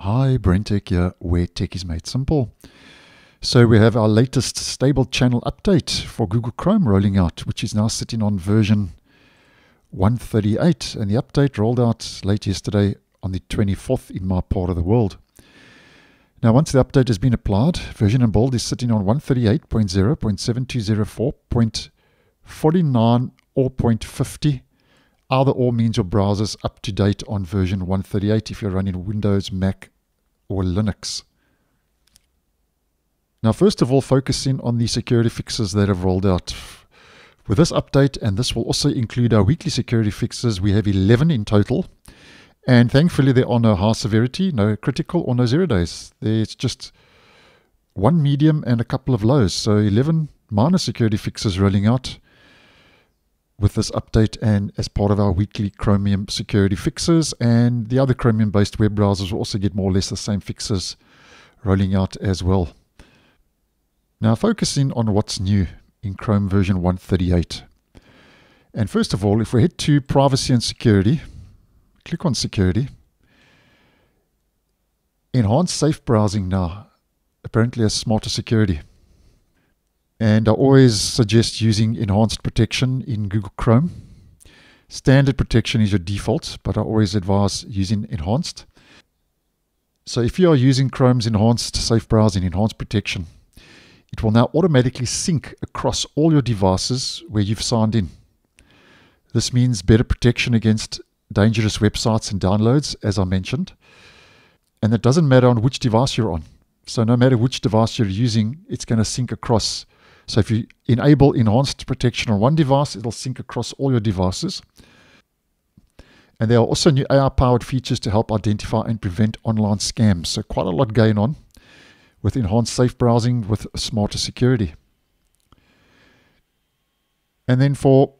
Hi, BrenTech here, where tech is made simple. So we have our latest stable channel update for Google Chrome rolling out, which is now sitting on version 138. And the update rolled out late yesterday on the 24th in my part of the world. Now, once the update has been applied, version and bold is sitting on 138.0.7204.49 or 0.50 Either or means your browser's up to date on version 138 if you're running Windows, Mac, or Linux. Now, first of all, focusing on the security fixes that have rolled out. With this update, and this will also include our weekly security fixes, we have 11 in total. And thankfully, there are no high severity, no critical, or no zero days. There's just one medium and a couple of lows. So 11 minor security fixes rolling out with this update and as part of our weekly Chromium security fixes. And the other Chromium based web browsers will also get more or less the same fixes rolling out as well. Now, focusing on what's new in Chrome version 138. And first of all, if we head to privacy and security, click on security. Enhanced safe browsing now apparently has smarter security. And I always suggest using enhanced protection in Google Chrome. Standard protection is your default, but I always advise using enhanced. So if you are using Chrome's enhanced safe browsing, enhanced protection, it will now automatically sync across all your devices where you've signed in. This means better protection against dangerous websites and downloads, as I mentioned. And it doesn't matter on which device you're on. So no matter which device you're using, it's going to sync across so if you enable enhanced protection on one device, it'll sync across all your devices. And there are also new AI powered features to help identify and prevent online scams. So, quite a lot going on with enhanced safe browsing with smarter security. And then for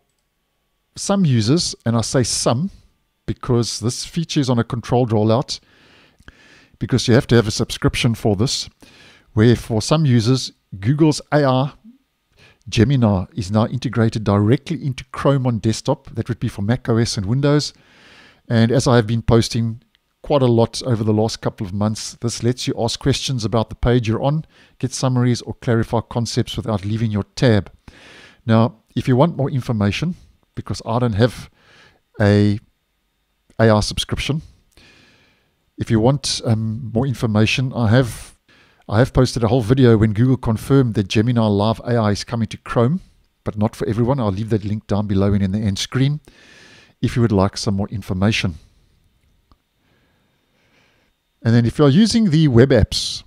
some users, and I say some because this feature is on a controlled rollout, because you have to have a subscription for this, where for some users, Google's AI Gemini is now integrated directly into Chrome on desktop. That would be for Mac OS and Windows. And as I have been posting quite a lot over the last couple of months, this lets you ask questions about the page you're on, get summaries, or clarify concepts without leaving your tab. Now, if you want more information, because I don't have a AR subscription, if you want um, more information, I have I have posted a whole video when Google confirmed that Gemini Live AI is coming to Chrome, but not for everyone. I'll leave that link down below and in the end screen if you would like some more information. And then if you're using the web apps,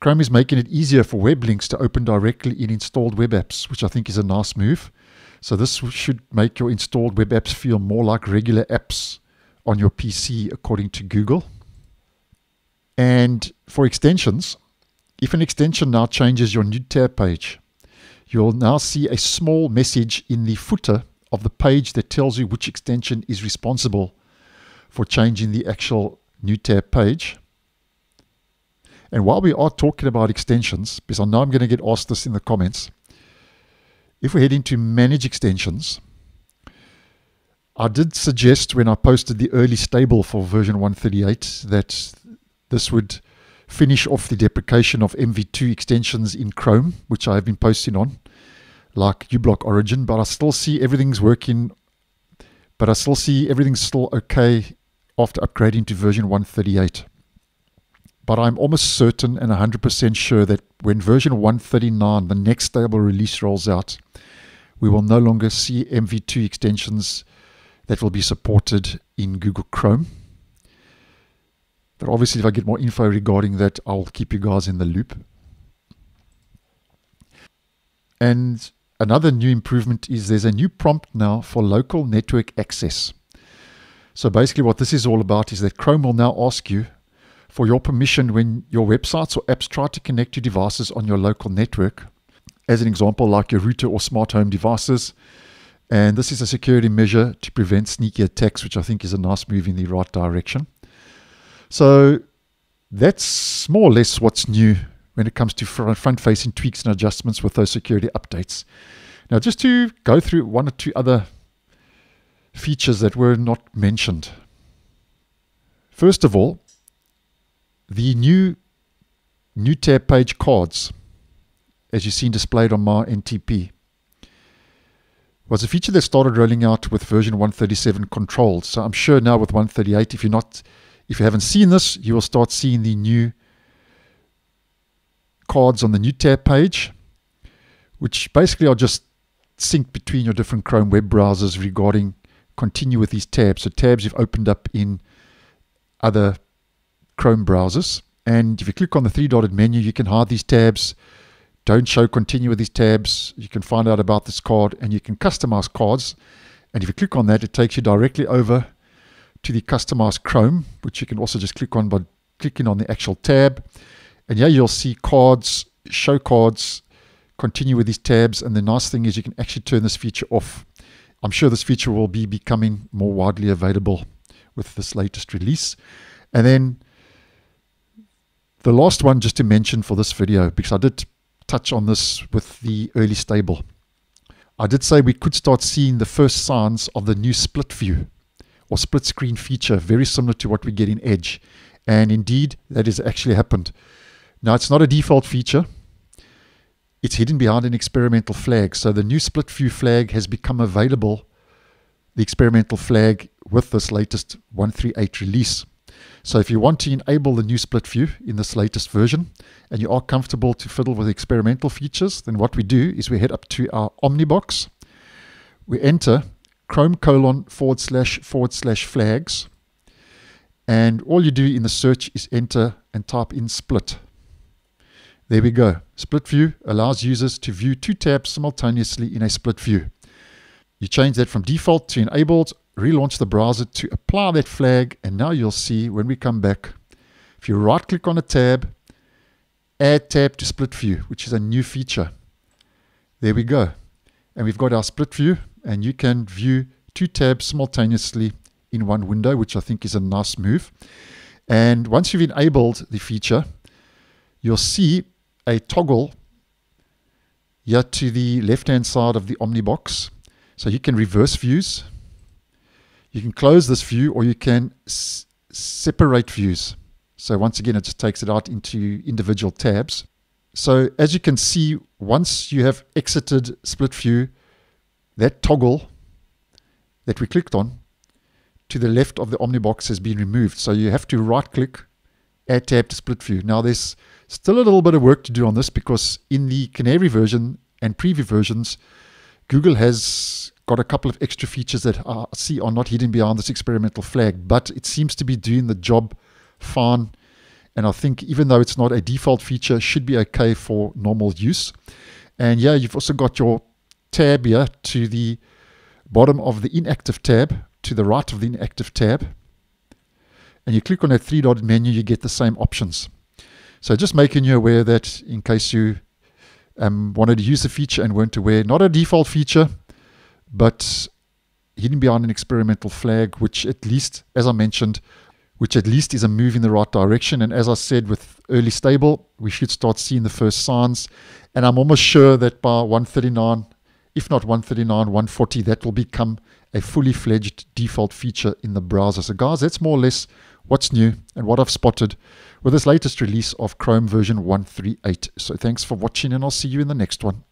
Chrome is making it easier for web links to open directly in installed web apps, which I think is a nice move. So this should make your installed web apps feel more like regular apps on your PC, according to Google. And for extensions, if an extension now changes your new tab page, you'll now see a small message in the footer of the page that tells you which extension is responsible for changing the actual new tab page. And while we are talking about extensions, because I know I'm going to get asked this in the comments, if we head into manage extensions, I did suggest when I posted the early stable for version 138 that this would finish off the deprecation of MV2 extensions in Chrome, which I have been posting on, like uBlock Origin, but I still see everything's working, but I still see everything's still okay after upgrading to version 138. But I'm almost certain and 100% sure that when version 139, the next stable release rolls out, we will no longer see MV2 extensions that will be supported in Google Chrome. But obviously, if I get more info regarding that, I'll keep you guys in the loop. And another new improvement is there's a new prompt now for local network access. So basically, what this is all about is that Chrome will now ask you for your permission when your websites or apps try to connect to devices on your local network. As an example, like your router or smart home devices. And this is a security measure to prevent sneaky attacks, which I think is a nice move in the right direction. So that's more or less what's new when it comes to front facing tweaks and adjustments with those security updates. Now, just to go through one or two other features that were not mentioned. First of all, the new new tab page cards, as you've seen displayed on my NTP, was a feature that started rolling out with version 137 controls. So I'm sure now with 138, if you're not, if you haven't seen this, you will start seeing the new cards on the new tab page, which basically are just synced between your different Chrome web browsers regarding continue with these tabs. So tabs you've opened up in other Chrome browsers. And if you click on the three dotted menu, you can hide these tabs. Don't show continue with these tabs. You can find out about this card and you can customize cards. And if you click on that, it takes you directly over to the customize Chrome, which you can also just click on by clicking on the actual tab. And yeah, you'll see cards, show cards, continue with these tabs. And the nice thing is you can actually turn this feature off. I'm sure this feature will be becoming more widely available with this latest release. And then the last one just to mention for this video, because I did touch on this with the early stable. I did say we could start seeing the first signs of the new split view or split screen feature, very similar to what we get in Edge. And indeed, that has actually happened. Now, it's not a default feature. It's hidden behind an experimental flag. So the new split view flag has become available, the experimental flag, with this latest 138 release. So if you want to enable the new split view in this latest version, and you are comfortable to fiddle with experimental features, then what we do is we head up to our Omnibox. We enter Chrome colon forward slash forward slash flags. And all you do in the search is enter and type in split. There we go. Split view allows users to view two tabs simultaneously in a split view. You change that from default to enabled, relaunch the browser to apply that flag, and now you'll see when we come back, if you right click on a tab, add tab to split view, which is a new feature. There we go. And we've got our split view, and you can view two tabs simultaneously in one window, which I think is a nice move. And once you've enabled the feature, you'll see a toggle here to the left-hand side of the Omnibox. So you can reverse views. You can close this view or you can separate views. So once again, it just takes it out into individual tabs. So as you can see, once you have exited split view, that toggle that we clicked on to the left of the Omnibox has been removed. So you have to right click, add tab to split view. Now there's Still a little bit of work to do on this because in the Canary version and preview versions, Google has got a couple of extra features that I see are not hidden behind this experimental flag, but it seems to be doing the job fine. And I think even though it's not a default feature, should be okay for normal use. And yeah, you've also got your tab here to the bottom of the inactive tab, to the right of the inactive tab. And you click on that three dotted menu, you get the same options. So just making you aware that in case you um, wanted to use the feature and weren't aware, not a default feature, but hidden behind an experimental flag, which at least, as I mentioned, which at least is a move in the right direction. And as I said, with early stable, we should start seeing the first signs. And I'm almost sure that by 139, if not 139, 140, that will become a fully fledged default feature in the browser. So, guys, that's more or less what's new and what I've spotted with this latest release of Chrome version 138. So thanks for watching and I'll see you in the next one.